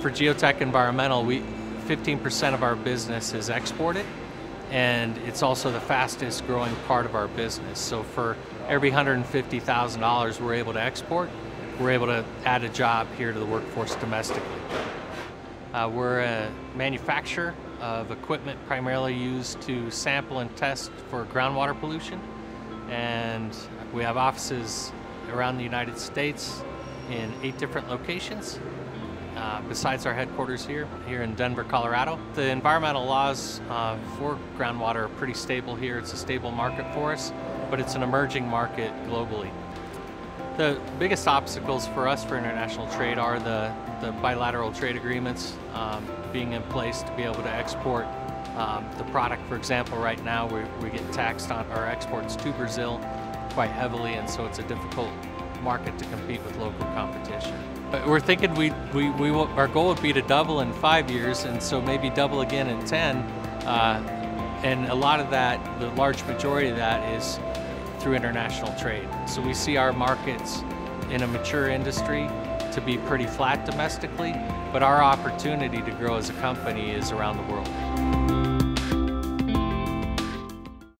for Geotech Environmental, we 15% of our business is exported, and it's also the fastest growing part of our business. So for every $150,000 we're able to export, we're able to add a job here to the workforce domestically. Uh, we're a manufacturer of equipment primarily used to sample and test for groundwater pollution, and we have offices around the United States in eight different locations. Uh, besides our headquarters here, here in Denver, Colorado. The environmental laws uh, for groundwater are pretty stable here. It's a stable market for us, but it's an emerging market globally. The biggest obstacles for us for international trade are the, the bilateral trade agreements um, being in place to be able to export um, the product. For example, right now we, we get taxed on our exports to Brazil quite heavily, and so it's a difficult market to compete with local competition. But we're thinking we, we, we will, our goal would be to double in five years, and so maybe double again in 10. Uh, and a lot of that, the large majority of that is through international trade. So we see our markets in a mature industry to be pretty flat domestically, but our opportunity to grow as a company is around the world.